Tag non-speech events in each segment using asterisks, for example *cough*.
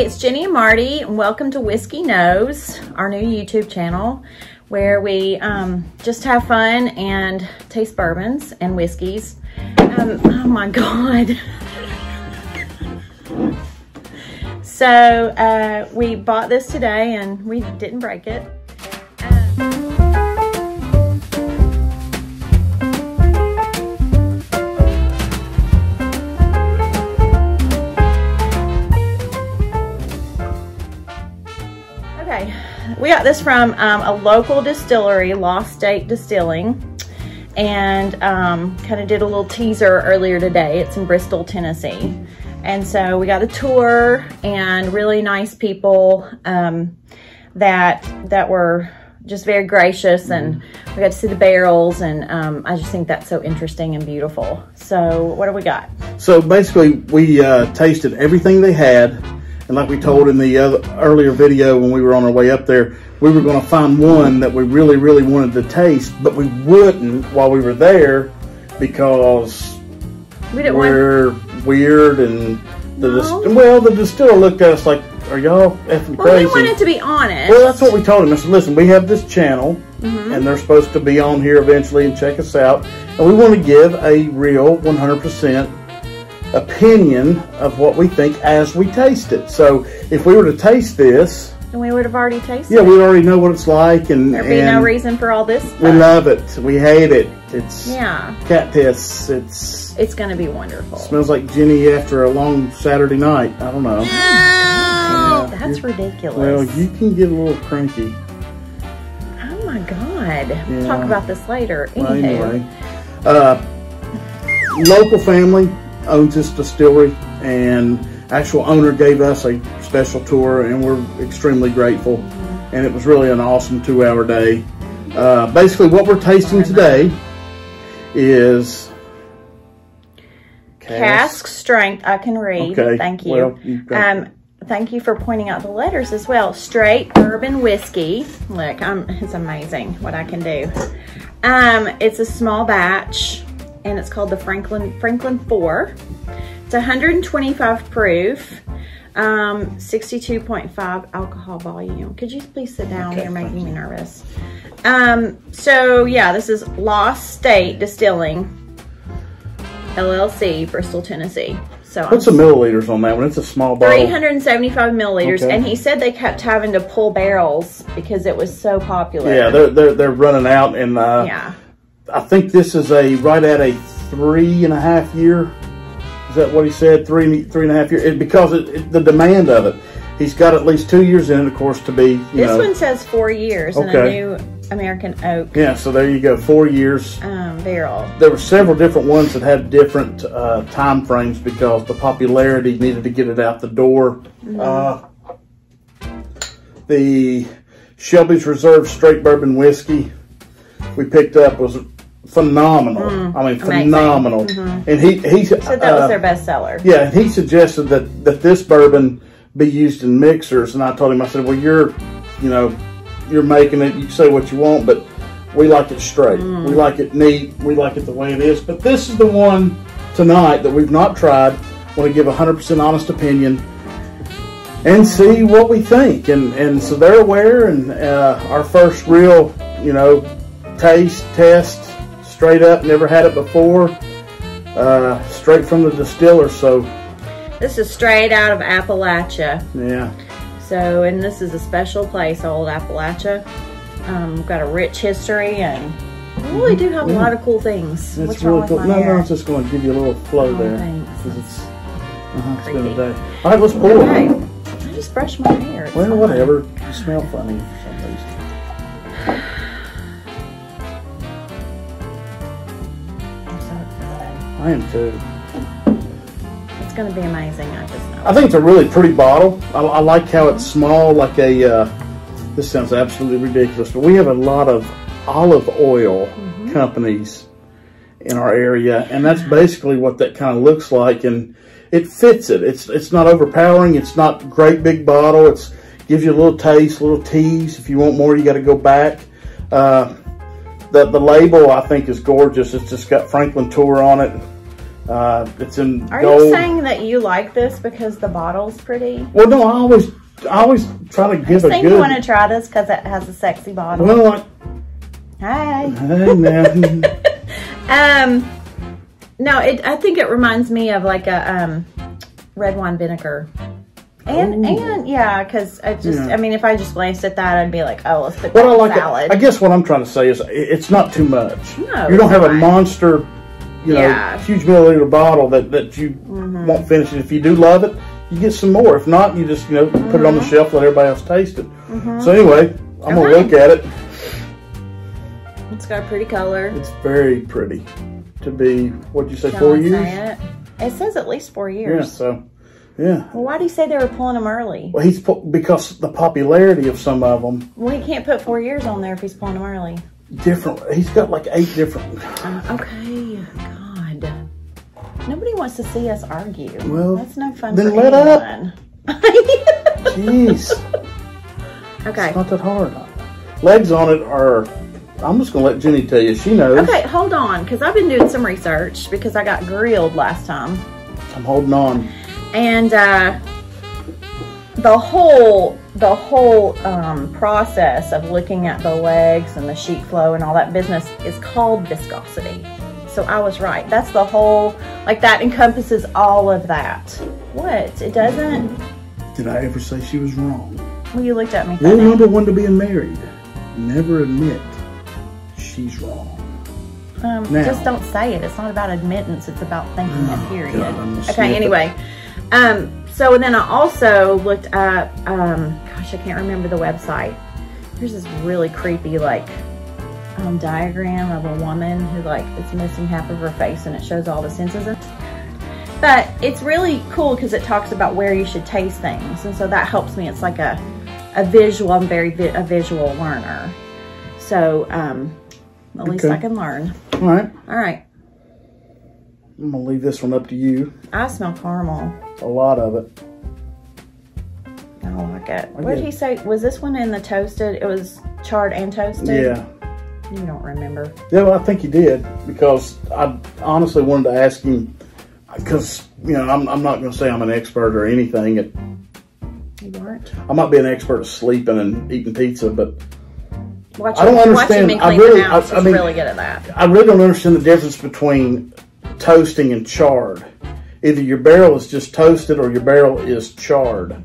it's Jenny and Marty, and welcome to Whiskey Knows, our new YouTube channel, where we um, just have fun and taste bourbons and whiskeys. Um, oh my *laughs* God. so uh, we bought this today and we didn't break it. We got this from um, a local distillery, Lost State Distilling, and um, kind of did a little teaser earlier today. It's in Bristol, Tennessee. And so we got a tour and really nice people um, that that were just very gracious and we got to see the barrels and um, I just think that's so interesting and beautiful. So what do we got? So basically, we uh, tasted everything they had, and like we told in the other, earlier video when we were on our way up there, we were going to find one that we really, really wanted to taste, but we wouldn't while we were there because we we're weird and the No. well, the distiller looked at us like, "Are y'all effing well, we wanted to be honest. Well, that's what we told him. I said, listen, we have this channel, Mm-hmm. and they're supposed to be on here eventually and check us out. And we want to give a real 100% opinion of what we think as we taste it. So if we were to taste this, and we would have already tasted it. yeah, it. we already know what it's like, and, There'd be no reason for all this. we love it. We hate it. It's Yeah, cat piss. It's it's gonna be wonderful. smells like Jenny after a long Saturday night. I don't know. Yeah, That's ridiculous. Well, you can get a little cranky. oh my God. We'll talk about this later. Well, anyway, uh, local family owns this distillery, and actual owner gave us a special tour, and we're extremely grateful. And it was really an awesome two-hour day. Uh, basically, what we're tasting today is Cask strength, I can read. Okay, Thank you. well, you've um, thank you for pointing out the letters as well. Straight bourbon whiskey. Look, um, it's amazing what I can do. Um, it's a small batch, and it's called the Franklin Franklin Four. It's 125 proof, um, 62.5 alcohol volume. Could you please sit down? Okay, You're making me nervous. Um, so yeah, this is Lost State Distilling. LLC, Bristol, Tennessee. So What's the milliliters on that one? It's a small bottle. 375 milliliters, Okay. and he said they kept having to pull barrels because it was so popular. Yeah, they're they're they're running out, and uh, yeah. I think this is a right at a three and a half year. Is that what he said? Three three and a half year. It, because it, it- the demand of it, he's got at least two years in it, of course, to be. You This know, one says four years in a Okay. new American oak yeah. So there you go, four years. um, barrel. There were several different ones that had different uh, time frames because the popularity needed to get it out the door. Uh, the Shelby's Reserve Straight Bourbon Whiskey we picked up was phenomenal. I mean, phenomenal. And he he Said that uh, was their best seller. yeah, and he suggested that that this bourbon be used in mixers, and I told him I said, well, you're you know you're making it. You can say what you want, but we like it straight. We like it neat. We like it the way it is. But this is the one tonight that we've not tried. Want to give a hundred percent honest opinion and see what we think. And and so they're aware. And uh, our first real you know taste test straight up. Never had it before. Uh, straight from the distiller. So This is straight out of Appalachia. yeah. So, and this is a special place, Old Appalachia. Um, got a rich history, and we really do have a lot of cool things. It's What's really cool. No, hair? no, it's just going to give you a little flow Oh, there. thanks. it's, uh-huh, it's been a day. All right, let's pour. Okay. I just brushed my hair. It's Well, fine. whatever. You smell funny I am too. It's gonna be amazing. I just know. I think it's a really pretty bottle. I, I like how it's small, like a. Uh, this sounds absolutely ridiculous, but we have a lot of olive oil Mm-hmm. companies in our area, and that's basically what that kind of looks like, and it fits it. It's it's not overpowering. It's not great big bottle. It's gives you a little taste, a little tease. If you want more, you got to go back. Uh, the the label I think is gorgeous. It's just got Franklin Four on it. Uh, it's in Are gold. you saying that you like this because the bottle's pretty? well, no, I always, I always try to give I a think good. you want to try this because it has a sexy bottle. well, Hi. hey man, *laughs* Um, no, it. I think it reminds me of like a um, red wine vinegar. And Oh. and yeah, because I just Yeah. I mean, if I just glanced at that, I'd be like, oh, let's put what I like, salad. I guess what I'm trying to say is, it's not too much. No, you don't have a monster, you know, Yeah. Mm-hmm. huge milliliter bottle that that you won't finish. And if you do love it, you get some more. If not, you just you know put it on the shelf, let everybody else taste it. So anyway, I'm gonna Mm-hmm. Okay. look at it. it's got a pretty color. It's very pretty to be. What'd you say? Can Four I years. say It? it says at least four years. Yeah. So, yeah. Well, why do you say they were pulling them early? Well, he's pu- because the popularity of some of them Well, he can't put four years on there if he's pulling them early. different. He's got like eight different. Uh, okay, God. Nobody wants to see us argue. Well, that's no fun. then let up. *laughs* Jeez, okay. It's not that hard. Legs on it are. I'm just gonna let Jenny tell you. She knows. Okay, hold on, because I've been doing some research because I got grilled last time. I'm holding on. And uh, the whole the whole um, process of looking at the legs and the sheet flow and all that business is called viscosity. So I was right. That's the whole like that encompasses all of that. What? It doesn't? Did I ever say she was wrong? Well, you looked at me Rule number one to being married: never admit she's wrong. Um, Now. just don't say it. It's not about admittance. It's about thinking it. Period. God, okay. anyway. it. Um, so then I also looked up. Um, gosh, I can't remember the website. There's this really creepy like um, diagram of a woman who like is missing half of her face, and it shows all the senses. But it's really cool because it talks about where you should taste things, and so that helps me. It's like a a visual. I'm very vi- a visual learner, so um, at least I can learn. All right, All right. I'm gonna leave this one up to you. I smell caramel. A lot of it. I like it. I What did he say? Was this one in the toasted? It was charred and toasted? Yeah. You don't remember. Yeah, well, I think he did because I honestly wanted to ask him because you know I'm, I'm not going to say I'm an expert or anything. At, You weren't? I might be an expert at sleeping and eating pizza, but Watch I don't watching understand. me I really- house I- I mean- really good at that. I really don't understand the difference between toasting and charred. Either your barrel is just toasted or your barrel is charred.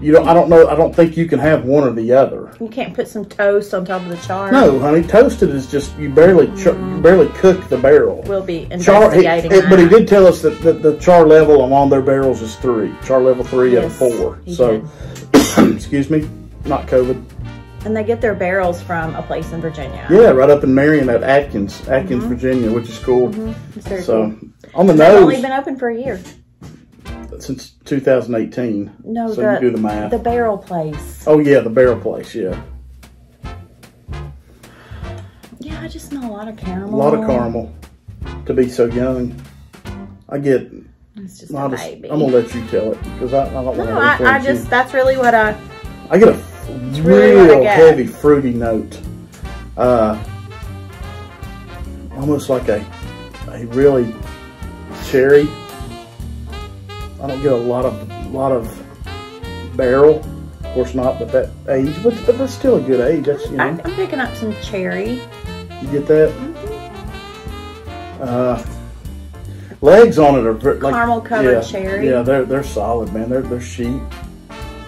You don't. I don't know. I don't think you can have one or the other. You can't put some toast on top of the char. No, honey. Toasted is just you barely char, you barely cook the barrel. We'll be Char, he- investigating it- but he did tell us that the, the char level on their barrels is three. Char level three out of four. So, *coughs* excuse me, not COVID. And they get their barrels from a place in Virginia. Yeah, right up in Marion at Atkins, Atkins, mm-hmm. Virginia, which is cool. Mm-hmm. Very So, cool. on the They've only been open for a year. since 2018. No, so the, you do the math. the barrel place. oh yeah, the barrel place. Yeah, Yeah, I just smell a lot of caramel. a lot of caramel to be so young. I get. It's just a just, baby. I'm gonna let you tell it because I, I don't want no, to I, I influence you. just, that's really what I, I get a really real heavy fruity note. Uh, almost like a a really cherry. I don't get a lot of lot of barrel. Of course not, but that age, but, but that's still a good age. That's you know, I'm picking up some cherry. you get that. Mm-hmm. Uh, legs on it are like Caramel covered yeah, cherry. Yeah, they're they're solid, man. They're they're sheep.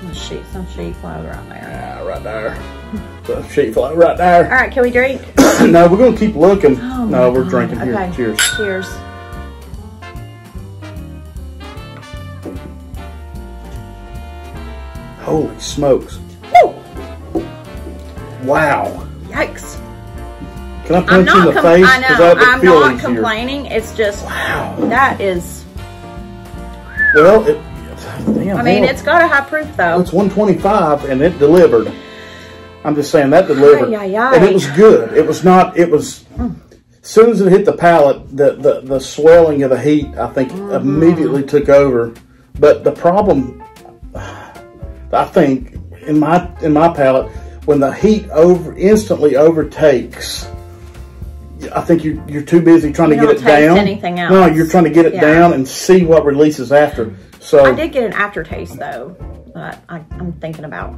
Some sheet, some sheet flow right there. Yeah, right there. *laughs* The sheep flow right there. All right, can we drink? *coughs* no, we're gonna keep looking. Oh no, we're God. drinking here. Okay. Cheers. Cheers. Holy smokes! Woo! Wow. Yikes. Can I punch you in the face? I know, I'm not complaining. It's just, Wow. that is, Well, it, damn, I mean, it's got a high proof though. it's 125 and it delivered. I'm just saying that delivered, Ay, ay, ay. and it was good. It was not. It was. As soon as it hit the palate, the the, the swelling of the heat, I think, Mm-hmm. immediately took over. But the problem, I think, in my in my palate, when the heat over instantly overtakes I think you you're too busy trying You to get it down. anything No, you're trying to get it Yeah. down and see what releases after. So I did get an aftertaste though that I, I'm thinking about.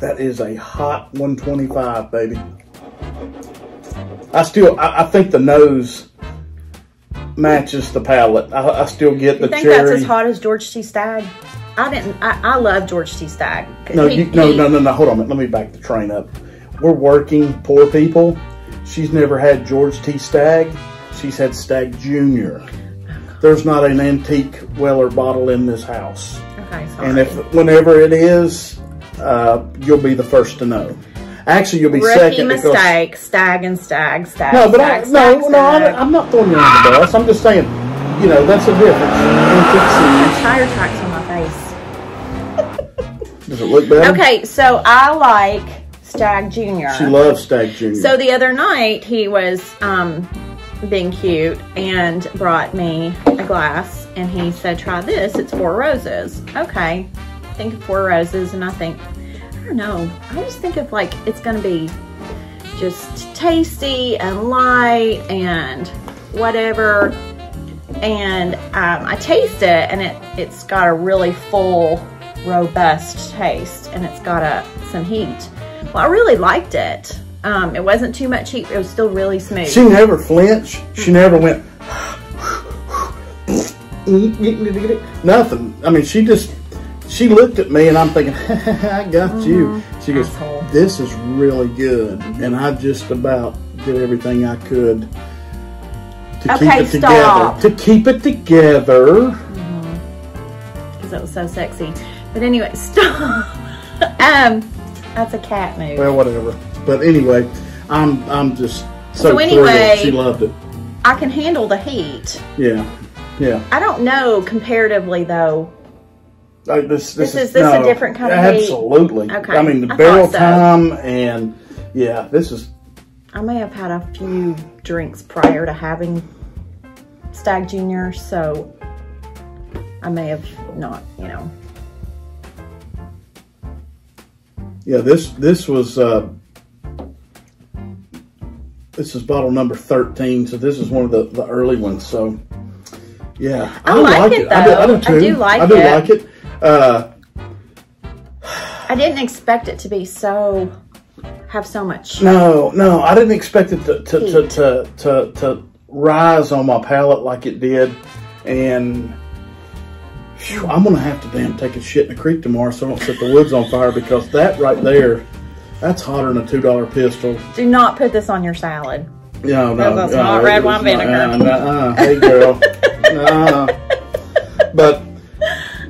that is a hot 125, baby. I still, I, I think the nose matches the palate. I, I still get You the think cherry. that's as hot as George T. Stagg? I didn't. I, I love George T. Stagg. No, he- you, no, he- no, no, no. Hold on. a minute. Let me back the train up. We're working poor people. She's never had George T. Stagg. She's had Stagg Junior. There's not an antique Weller bottle in this house. Okay, sorry. And if whenever it is, uh, you'll be the first to know. Actually, you'll be Rookie second because mistake, stag and stag, stag. no, but I, stag, no, stag, no, I, stag. I'm not throwing you under the bus. I'm just saying, you know, that's the difference. Antique tire tracks on my face. Does it look better? Okay, so I like Stagg Junior. She loves Stagg Junior. So the other night he was um, being cute and brought me a glass and he said, try this, it's four roses. Okay, I think of four roses and I think, I don't know, I just think of like, it's gonna be just tasty and light and whatever. And um, I taste it and it, it's got a really full, robust taste and it's got a, some heat. Well, I really liked it. Um, it wasn't too much heat. It was still really smooth. she never flinched. She never went. Nothing. I mean, she just she looked at me, and I'm thinking, *laughs* I got you. She goes, Mm-hmm. Asshole. "This is really good," and I just about did everything I could to keep Okay, it stop. together. To keep it together. because it was so sexy. But anyway, *laughs* stop. um, that's a cat move. Well, whatever. But anyway, I'm I'm just so, So anyway- thrilled. She loved it. I can handle the heat. Yeah, yeah. I don't know comparatively though. Uh, this, This is- this a different kind of heat? Absolutely. Okay, I mean, the I barrel so. time and yeah, this is I may have had a few drinks prior to having Stagg Junior, so I may have not, you know. yeah. This this was uh, this is bottle number thirteen, so this is one of the, the early ones. So yeah, I like it, I do, I do though. I too. do like I do it. like it. Uh, I didn't expect it to be so have so much. No, no, I didn't expect it to to, to, to, to, to rise on my palate like it did. And phew, I'm going to have to damn take a shit in the creek tomorrow so I don't set the woods on fire because that right there, that's hotter than a $2 pistol. Do not put this on your salad. No, no. That's no, not red wine not- vinegar. uh, uh, hey, girl. Nah. *laughs* But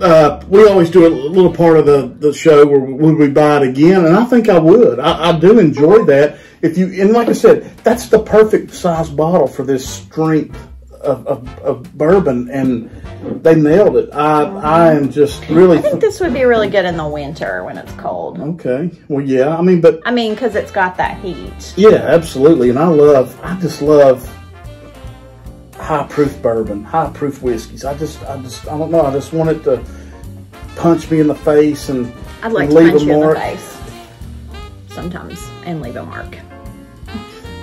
uh, we always do a little part of the, the show where would we buy it again, and I think I would. I, I do enjoy that. If you and like I said, that's the perfect size bottle for this strength of, of, of bourbon, and they nailed it. I I am just really I think this would be really good in the winter when it's cold. okay. Well, yeah. I mean, but I mean, because it's got that heat. Yeah, absolutely. And I love, I just love high proof bourbon, high proof whiskeys. I just, I just, I don't know. I just want it to punch me in the face and, I'd like and to leave a you in the mark. face sometimes and leave a mark.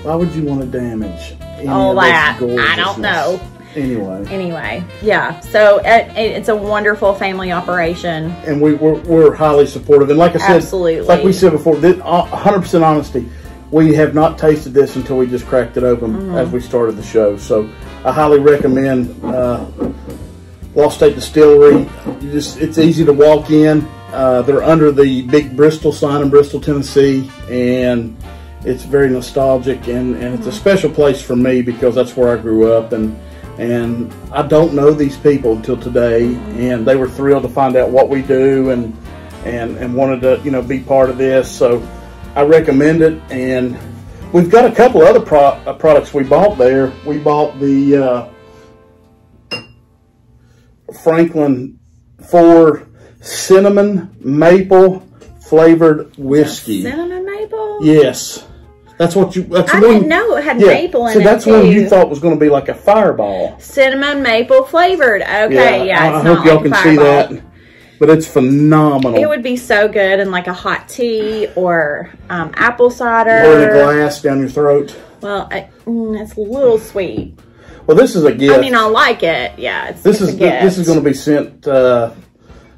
Why would you want to damage? All that. I don't know. Anyway, Anyway, yeah. So it, it, it's a wonderful family operation. and we, we're, we're highly supportive. And like I said, Absolutely. like we said before, this, uh, 100% honesty, we have not tasted this until we just cracked it open Mm-hmm. as we started the show. So I highly recommend uh, Lost State Distillery. You just it's easy to walk in. Uh, they're under the big Bristol sign in Bristol, Tennessee, and it's very nostalgic and, and it's a special place for me because that's where I grew up and and I don't know these people until today and they were thrilled to find out what we do and and and wanted to you know be part of this. So I recommend it and we've got a couple other pro- uh, products we bought there. We bought the uh, Franklin four cinnamon maple flavored whiskey. Cinnamon maple? Yes, that's what you. That's I one. didn't know it had yeah, maple in so it So that's one you thought was going to be like a fireball. Cinnamon maple flavored. Okay, yeah. I, I it's hope not y'all like can see that. but it's phenomenal. It would be so good in like a hot tea or um, apple cider. Or in a glass down your throat. Well, I, mm, it's a little sweet. Well, this is a gift. I mean, I'll like it. Yeah, it's this is this is going to be sent uh,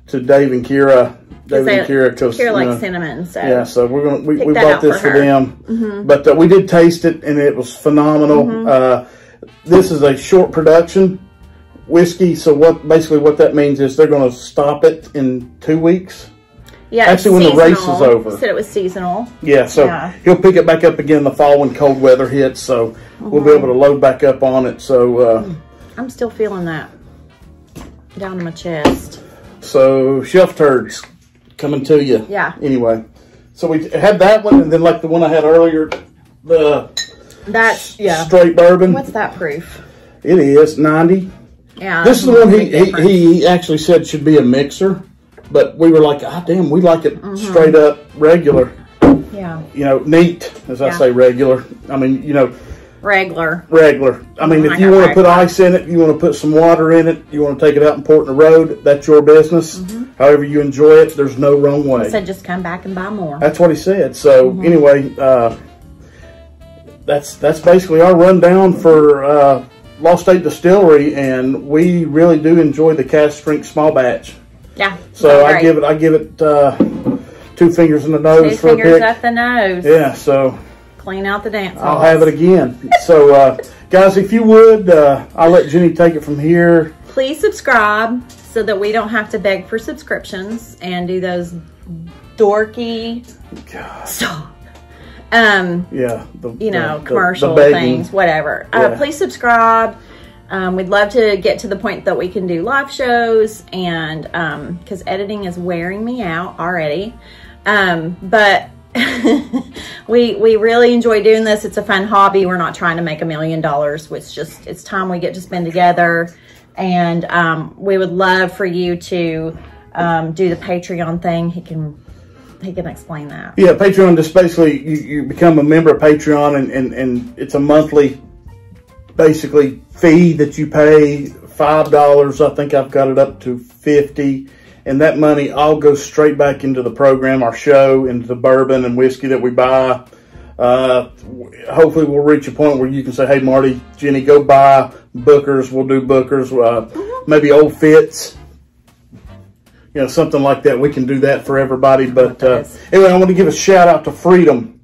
to Dave and Kira. They- and Kira, because Kira you likes know, cinnamon, so Yeah, so we're gonna we, we bought this for for, her. Mm-hmm. them, but uh, we did taste it and it was phenomenal. Uh, this is a short production whiskey, so what basically what that means is they're going to stop it in two weeks. yeah. actually, when the race is over. You said it was seasonal. Yeah, so Yeah. he'll pick it back up again in the fall when cold weather hits. So we'll be able to load back up on it. So uh, I'm still feeling that down in my chest. so shelf turds coming to you. Yeah. Anyway, so we had that one, and then like the one I had earlier, the That's yeah. straight bourbon. What's that proof? It is ninety. Yeah. This is the one he, he he actually said should be a mixer, but we were like, ah, damn, we like it Mm-hmm. straight up regular. Yeah. You know, neat as I say, regular. I mean, you know, Regular. regular. I mean, I if you want to put ice in it, you want to put some water in it, you want to take it out and pour it in the road, that's your business. However you enjoy it, there's no wrong way. Said just come back and buy more. That's what he said. So Mm-hmm. anyway, uh, that's that's basically our rundown for uh, Lost State Distillery, and we really do enjoy the cask strength small batch. Yeah. So I give it I give it uh, two fingers in the two nose for a fingers pick. up the nose. Yeah, so Clean out the dance I'll have it again. so uh, guys, if you would, uh, I'll let Jenny take it from here. Please subscribe so that we don't have to beg for subscriptions and do those dorky stop. *laughs* Um, Yeah, the, you know, the- commercial the things, whatever. Yeah. Uh, please subscribe. Um, we'd love to get to the point that we can do live shows and because editing is wearing me out already. Um, but *laughs* we we really enjoy doing this. It's a fun hobby. We're not trying to make a million dollars. It's just it's time we get to spend together, and um, we would love for you to um, do the Patreon thing. He can he can explain that. Yeah, Patreon just basically you, you become a member of Patreon and, and, and it's a monthly basically fee that you pay five dollars. I think I've got it up to fifty. And that money all goes straight back into the program, our show, into the bourbon and whiskey that we buy. Uh, hopefully we'll reach a point where you can say, Hey Marty, Jenny, go buy Bookers. We'll do Bookers, uh, maybe Old Fitz you know, something like that. We can do that for everybody. But uh, anyway, I want to give a shout out to Freedom,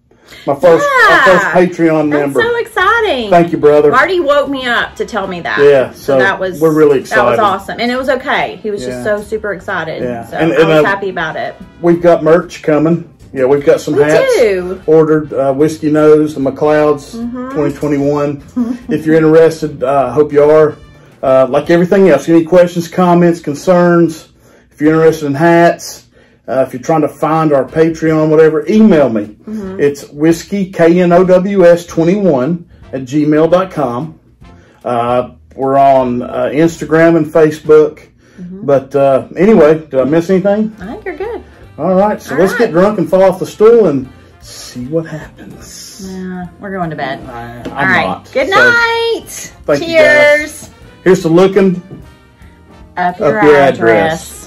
my first, my first Yeah. Patreon That's member. so exciting. Thank you, brother. Marty woke me up to tell me that. Yeah, So, so that was we're really excited. That was awesome, and it was okay. He was Yeah. just so super excited. Yeah. So And- I was uh, happy about it. We've got merch coming. Yeah, we've got some We hats do. ordered. Uh, Whiskey Knows, the McLeods, Mm-hmm. 2021. if you're interested, I uh, hope you are. Uh, like everything else, any questions, comments, concerns, if you're interested in hats, uh, if you're trying to find our Patreon, whatever, email me. Mm-hmm. It's whiskey, K-N-O-W-S 21 at gmail.com. Uh, we're on uh, Instagram and Facebook. Mm-hmm. But uh, anyway, did I miss anything? I think you're good. All right, so All let's right. get drunk and fall off the stool and see what happens. Yeah, we're going to bed. I, I'm All right. not. Good So, night. you, Cheers. Here's to looking Up, your, up your address. address.